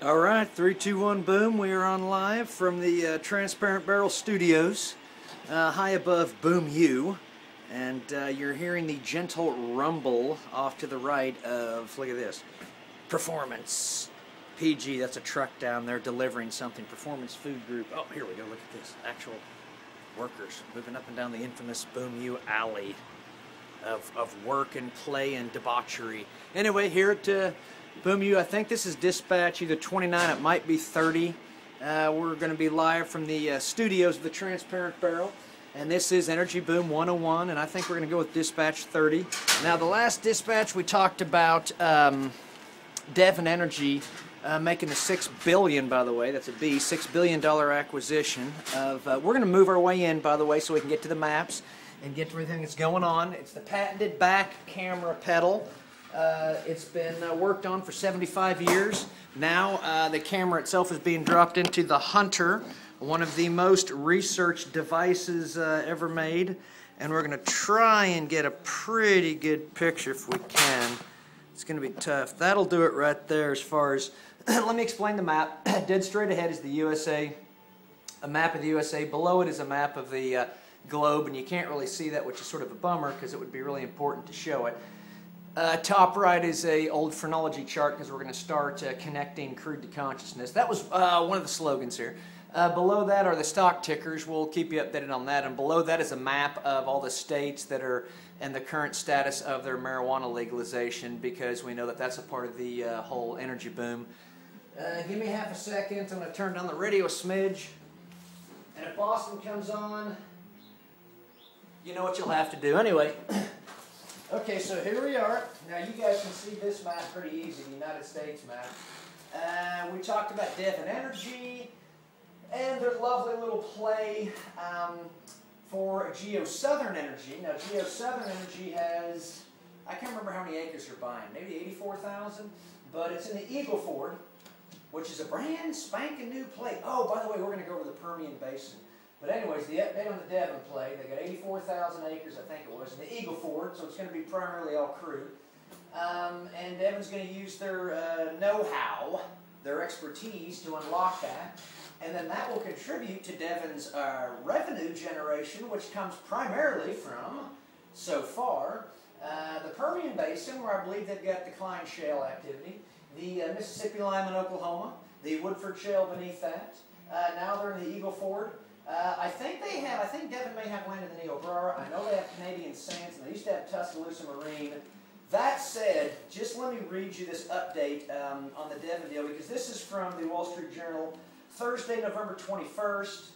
All right, three, two, one, boom. We are on live from the uh, Transparent Barrel Studios, uh, high above Boom U, and uh, you're hearing the gentle rumble off to the right of. Look at this, Performance PG. That's a truck down there delivering something. Performance Food Group. Oh, here we go. Look at this. Actual workers moving up and down the infamous Boom U alley of, of work and play and debauchery. Anyway, here at uh, Boom U. I think this is dispatch either 29, it might be 30. Uh, we're going to be live from the uh, studios of the Transparent Barrel. And this is Energy Boom 101, and I think we're going to go with dispatch 30. Now, the last dispatch we talked about um, Devon Energy uh, making the six billion, by the way, that's a B, six billion dollar acquisition of. Uh, we're going to move our way in, by the way, so we can get to the maps and get to everything that's going on. It's the patented back camera pedal. Uh, it's been uh, worked on for 75 years. Now uh, the camera itself is being dropped into the Hunter, one of the most researched devices uh, ever made. And we're going to try and get a pretty good picture if we can. It's going to be tough. That'll do it right there as far as... let me explain the map. Dead straight ahead is the USA, a map of the USA. Below it is a map of the uh, globe, and you can't really see that, which is sort of a bummer because it would be really important to show it. Uh, top right is a old phrenology chart because we're going to start uh, connecting crude to consciousness. That was uh, one of the slogans here. Uh, below that are the stock tickers. We'll keep you updated on that. And below that is a map of all the states that are and the current status of their marijuana legalization because we know that that's a part of the uh, whole energy boom. Uh, give me half a second. I'm going to turn down the radio a smidge. And if Boston comes on, you know what you'll have to do. Anyway, okay, so here we are. Now you guys can see this map pretty easy, the United States map. Uh, we talked about Devon Energy and their lovely little play um, for Geo Southern Energy. Now Geo Southern Energy has, I can't remember how many acres they're buying, maybe 84,000, but it's in the Eagle Ford, which is a brand spanking new play. Oh, by the way, we're going to go over the Permian Basin. But anyways, the update on the Devon play, they got 84,000 acres, I think it was, in the Eagle Ford, so it's going to be primarily all crude. Um, and Devon's going to use their uh, know-how, their expertise to unlock that. And then that will contribute to Devon's uh, revenue generation, which comes primarily from, so far, uh, the Permian Basin, where I believe they've got the Cline shale activity, the uh, Mississippi Lime in Oklahoma, the Woodford Shale beneath that. Uh, now they're in the Eagle Ford. Uh, I think they have, I think Devon may have land in the Niobrara. I know they have Canadian sands, and they used to have Tuscaloosa Marine. That said, just let me read you this update um, on the Devon deal, because this is from the Wall Street Journal, Thursday, November 21st.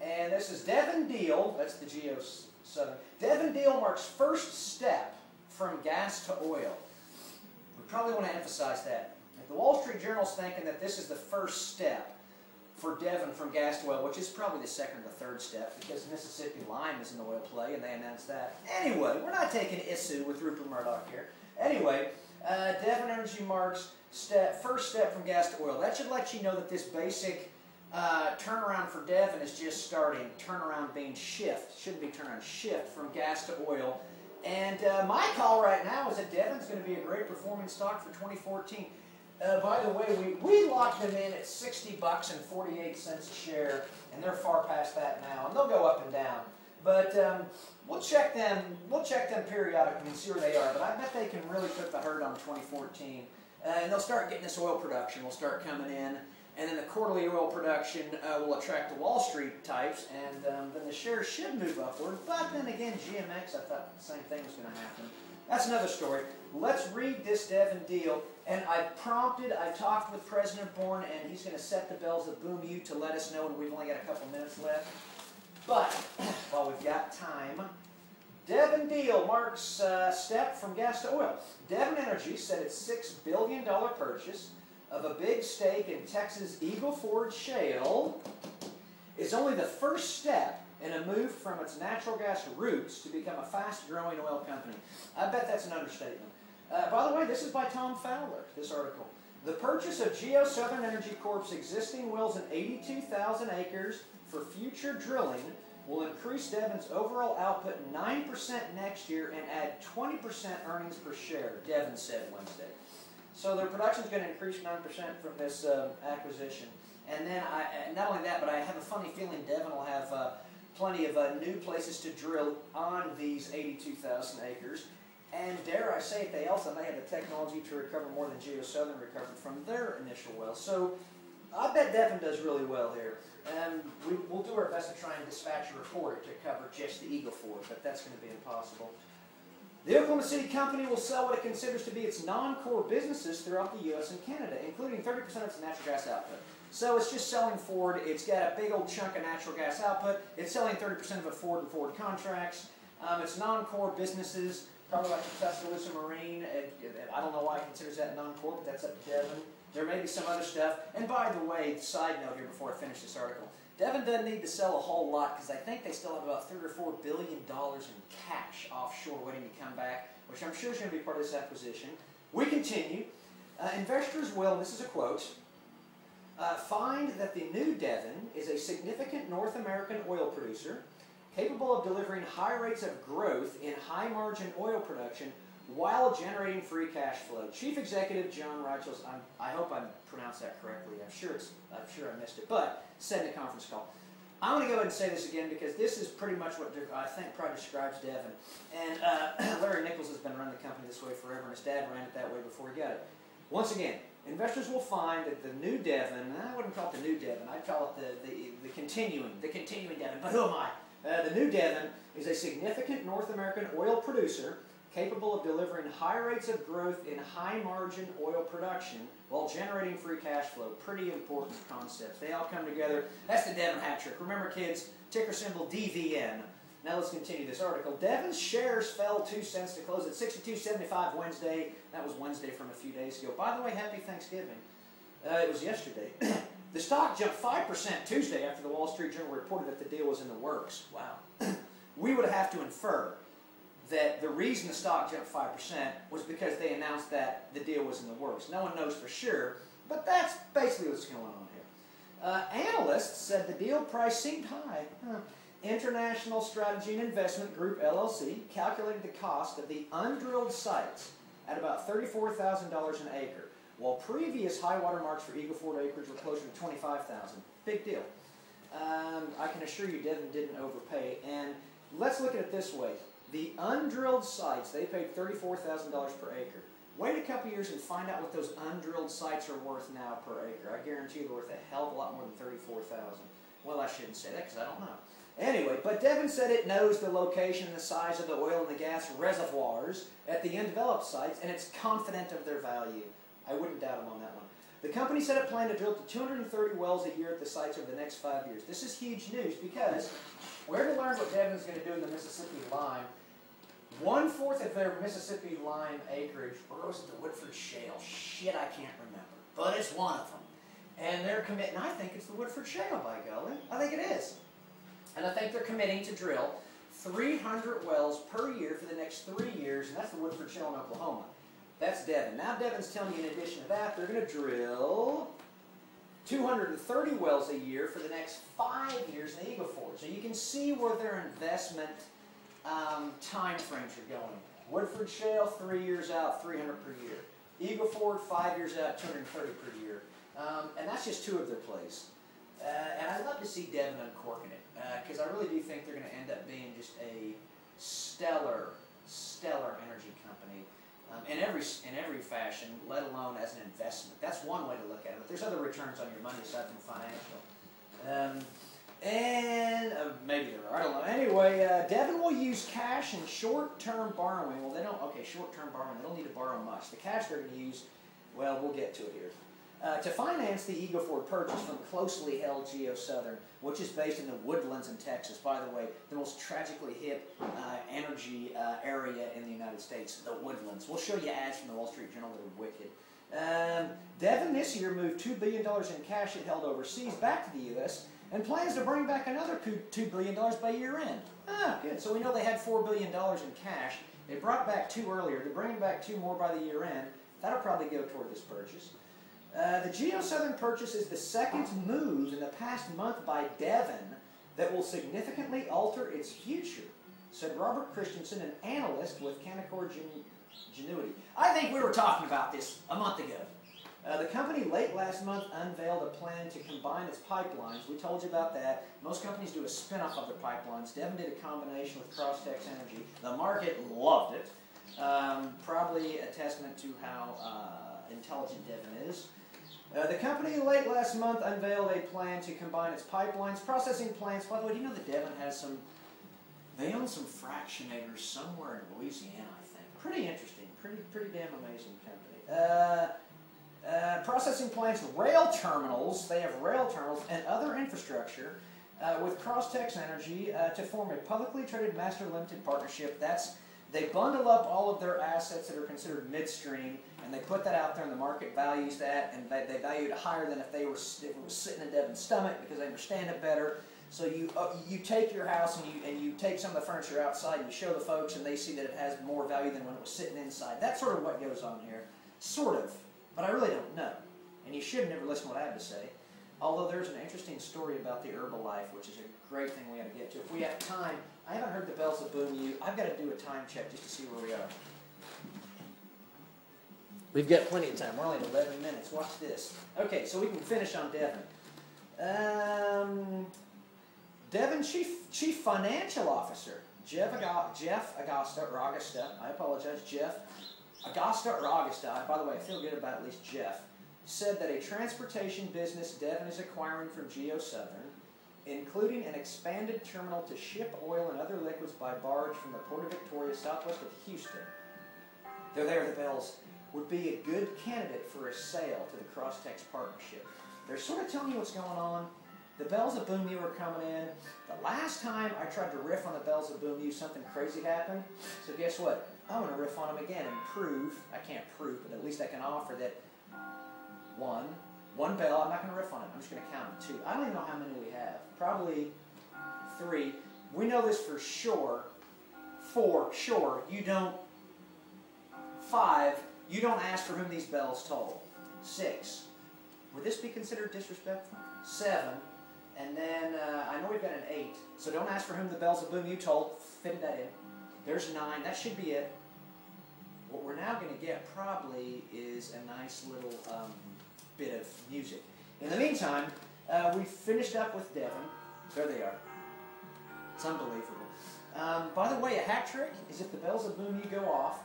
And this is Devon deal, that's the Geo Southern. Devon deal marks first step from gas to oil. We probably want to emphasize that. The Wall Street Journal's thinking that this is the first step for Devon from gas to oil, which is probably the second or the third step because Mississippi Lime is an oil play and they announced that. Anyway, we're not taking issue with Rupert Murdoch here. Anyway, uh, Devon Energy marks step, first step from gas to oil. That should let you know that this basic uh, turnaround for Devon is just starting. Turnaround being shift. Shouldn't be turnaround, shift from gas to oil. And uh, my call right now is that Devon's going to be a great performing stock for 2014. Uh, by the way, we, we locked them in at 60 bucks and 48 cents a share, and they're far past that now, and they'll go up and down. But um, we'll check them. We'll check them periodically and see where they are. But I bet they can really put the hurt on 2014, uh, and they'll start getting this oil production. Will start coming in, and then the quarterly oil production uh, will attract the Wall Street types, and um, then the shares should move upward. But then again, GMX, I thought the same thing was going to happen. That's another story. Let's read this Devon deal. And I prompted, I talked with President Bourne, and he's going to set the bells of Boom U to let us know, and we've only got a couple minutes left. But, while we've got time, Devon deal marks uh, step from gas to oil. Devon Energy said its $6 billion purchase of a big stake in Texas Eagle Ford Shale is only the first step in a move from its natural gas roots to become a fast-growing oil company. I bet that's an understatement. Uh, by the way, this is by Tom Fowler, this article. The purchase of Geo Southern Energy Corp's existing wells in 82,000 acres for future drilling will increase Devon's overall output 9% next year and add 20% earnings per share, Devon said Wednesday. So their production is going to increase 9% from this uh, acquisition. And then, I, not only that, but I have a funny feeling Devon will have uh, plenty of uh, new places to drill on these 82,000 acres. And dare I say it, they also may have the technology to recover more than GeoSouthern recovered from their initial wells. So I bet Devon does really well here. And we, will do our best to try and dispatch a reporter to cover just the Eagle Ford, but that's going to be impossible. The Oklahoma City Company will sell what it considers to be its non-core businesses throughout the U.S. and Canada, including 30% of its natural gas output. So it's just selling Ford. It's got a big old chunk of natural gas output. It's selling 30% of it Ford and forward contracts. Um, it's non-core businesses, probably like Tuscaloosa Marine. It, it, I don't know why it considers that non-core, but that's up to Devon. There may be some other stuff. And by the way, side note here before I finish this article, Devon doesn't need to sell a whole lot because I think they still have about three or four billion dollars in cash offshore waiting to come back, which I'm sure is going to be part of this acquisition. We continue. Uh, investors will, this is a quote, uh, find that the new Devon is a significant North American oil producer capable of delivering high rates of growth in high margin oil production while generating free cash flow. Chief Executive John Richels, i hope I pronounced that correctly. I'm sure it's, I'm sure I missed it, but said in the conference call. I'm going to go ahead and say this again because this is pretty much what I think probably describes Devon. And uh, Larry Nichols has been running the company this way forever, and his dad ran it that way before he got it. Once again, investors will find that the new Devon, and I wouldn't call it the new Devon, I'd call it the, the, the continuing, the continuing Devon, but who am I? Uh, the new Devon is a significant North American oil producer capable of delivering high rates of growth in high margin oil production while generating free cash flow. Pretty important concepts. They all come together. That's the Devon hat trick. Remember, kids, ticker symbol DVN. Now let's continue this article. Devon's shares fell 2 cents to close at 62.75 Wednesday. That was Wednesday from a few days ago. By the way, happy Thanksgiving. Uh, it was yesterday. the stock jumped 5% Tuesday after the Wall Street Journal reported that the deal was in the works. Wow. we would have to infer that the reason the stock jumped 5% was because they announced that the deal was in the works. No one knows for sure, but that's basically what's going on here. Uh, analysts said the deal price seemed high. Huh. International Strategy and Investment Group LLC calculated the cost of the undrilled sites at about $34,000 an acre, while previous high water marks for Eagle Ford acreage were closer to 25,000. Big deal. Um, I can assure you Devon didn't overpay. And let's look at it this way. The undrilled sites, they paid $34,000 per acre. Wait a couple years and find out what those undrilled sites are worth now per acre. I guarantee they're worth a hell of a lot more than 34,000. Well, I shouldn't say that because I don't know. Anyway, but Devon said it knows the location and the size of the oil and the gas reservoirs at the undeveloped sites, and it's confident of their value. I wouldn't doubt him on that one. The company said it planned to drill to 230 wells a year at the sites over the next five years. This is huge news because we're going to learn what Devon's going to do in the Mississippi Lime one fourth of their Mississippi lime acreage grows at the Woodford Shale. Shit, I can't remember, but it's one of them. And they're committing, I think it's the Woodford Shale, by golly. I think it is. And I think they're committing to drill 300 wells per year for the next three years, and that's the Woodford Shale in Oklahoma. That's Devon. Now Devon's telling me in addition to that, they're going to drill 230 wells a year for the next five years in the Eagle Ford. So you can see where their investment um, time frames are going. Woodford Shale, three years out, 300 per year. Eagle Ford, five years out, 230 per year. Um, and that's just two of their plays. Uh, and I'd love to see Devon uncorking it, because uh, I really do think they're going to end up being just a stellar, stellar energy company um, in every in every fashion, let alone as an investment. That's one way to look at it. But there's other returns on your money aside from financial. Um, and uh, maybe there are, I don't know. Anyway, uh, Devon will use cash and short-term borrowing. Well, they don't, okay, short-term borrowing, they don't need to borrow much. The cash they're going to use, well, we'll get to it here. Uh, to finance the Eagle Ford purchase from closely held Geo Southern, which is based in the woodlands in Texas. By the way, the most tragically hip uh, energy uh, area in the United States, the woodlands. We'll show you ads from the Wall Street Journal that are wicked. Um, Devon this year moved $2 billion in cash it held overseas back to the U.S and plans to bring back another $2 billion by year end. Ah, good. So we know they had $4 billion in cash. They brought back two earlier. They're bringing back two more by the year end. That'll probably go toward this purchase. Uh, the GeoSouthern purchase is the second move in the past month by Devon that will significantly alter its future, said Robert Christensen, an analyst with Canaccord Ingenuity. I think we were talking about this a month ago. Uh, the company late last month unveiled a plan to combine its pipelines. We told you about that. Most companies do a spin-off of their pipelines. Devon did a combination with Crosstex Energy. The market loved it. Um, probably a testament to how uh, intelligent Devon is. Uh, the company late last month unveiled a plan to combine its pipelines, processing plants. By the way, do you know that Devon has some, they own some fractionators somewhere in Louisiana, I think. Pretty interesting, pretty, pretty damn amazing company. Uh, uh, processing plants, rail terminals, they have rail terminals and other infrastructure uh, with Crosstex Energy uh, to form a publicly traded master limited partnership. That's they bundle up all of their assets that are considered midstream and they put that out there and the market values that and they, they value it higher than if they were if it was sitting in Devon's stomach because they understand it better. So you uh, you take your house and you and you take some of the furniture outside and you show the folks and they see that it has more value than when it was sitting inside. That's sort of what goes on here, sort of. But I really don't know. And you should never listen to what I have to say. Although there's an interesting story about the Herbalife, which is a great thing we have to get to. If we have time, I haven't heard the bells of Boom U. I've got to do a time check just to see where we are. We've got plenty of time. We're only at 11 minutes. Watch this. Okay, so we can finish on Devon. Um, Devon Chief Chief Financial Officer Jeff Ag- Jeff or Augusta. I apologize, Jeff Augusta or Augusta. By the way, I feel good about at least Jeff. Said that a transportation business Devon is acquiring from Geo Southern, including an expanded terminal to ship oil and other liquids by barge from the Port of Victoria, southwest of Houston. They're there, the bells would be a good candidate for a sale to the Crosstex partnership. They're sort of telling you what's going on. The bells of Boom U are coming in. The last time I tried to riff on the bells of Boom U, something crazy happened. So guess what? I'm going to riff on them again and prove, I can't prove, but at least I can offer that one, one bell, I'm not going to riff on it. I'm just going to count them. Two. I don't even know how many we have. Probably three. We know this for sure. Four, sure. You don't. Five, you don't ask for whom these bells toll. Six, would this be considered disrespectful? Seven, and then uh, I know we've got an eight, so don't ask for whom the bells of Boom U told. Fitted that in. There's nine. That should be it. What we're now going to get probably is a nice little um, bit of music. In the meantime, uh, we finished up with Devon. There they are. It's unbelievable. Um, by the way, a hat trick is if the bells of Boom U go off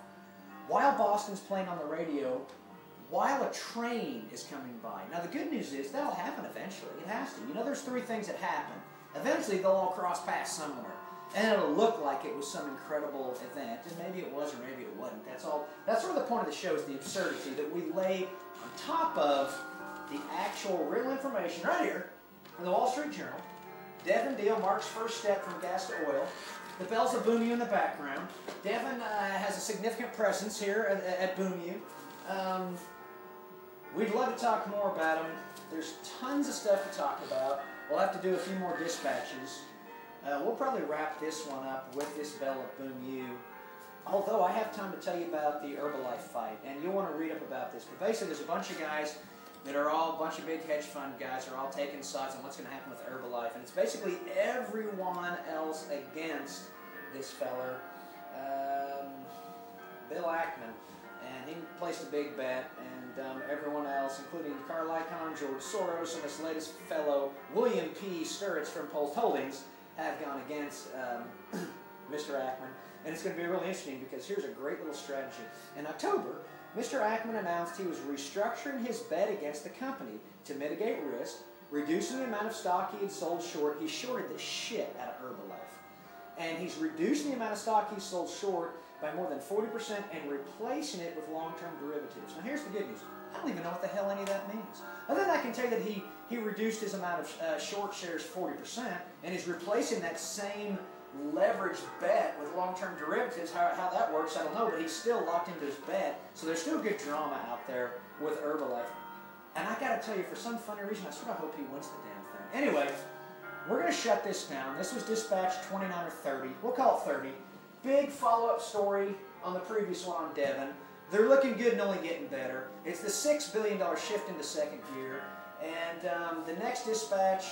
while Boston's playing on the radio, while a train is coming by. Now the good news is that'll happen eventually. It has to. You know, there's three things that happen. Eventually, they'll all cross paths somewhere, and it'll look like it was some incredible event, and maybe it was or maybe it wasn't. That's all. That's sort of the point of the show is the absurdity that we lay on top of the actual real information right here from the Wall Street Journal. Devon Deal marks first step from gas to oil. The bells of Boom U in the background. Devon uh, has a significant presence here at, at Boom U. Um, we'd love to talk more about them. There's tons of stuff to talk about. We'll have to do a few more dispatches. Uh, we'll probably wrap this one up with this bell of Boom U. Although I have time to tell you about the Herbalife fight, and you'll want to read up about this. But basically, there's a bunch of guys that are all a bunch of big hedge fund guys are all taking sides on what's going to happen with Herbalife, and it's basically everyone else against this feller, um, Bill Ackman, and he placed a big bet, and um, everyone else, including Carl Icahn, George Soros, and this latest fellow, William P. Sturtz from Pulse Holdings, have gone against um, Mr. Ackman. And it's going to be really interesting because here's a great little strategy. In October, Mr. Ackman announced he was restructuring his bet against the company to mitigate risk, reducing the amount of stock he had sold short. He shorted the shit out of Herbalife. And he's reducing the amount of stock he sold short by more than 40% and replacing it with long-term derivatives. Now here's the good news. I don't even know what the hell any of that means. Other than I can tell you that he, he reduced his amount of uh, short shares 40% and is replacing that same leveraged bet with long-term derivatives. How, how that works, I don't know, but he's still locked into his bet. So there's still good drama out there with Herbalife. And I got to tell you, for some funny reason, I sort of hope he wins the damn thing. Anyway, we're going to shut this down. This was dispatch 29 or 30. We'll call it 30. Big follow-up story on the previous one on Devon. They're looking good and only getting better. It's the $6 billion shift into second gear. And um, the next dispatch,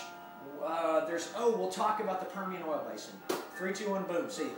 uh, there's, oh, we'll talk about the Permian Oil Basin. Three, two, one, boom. See you.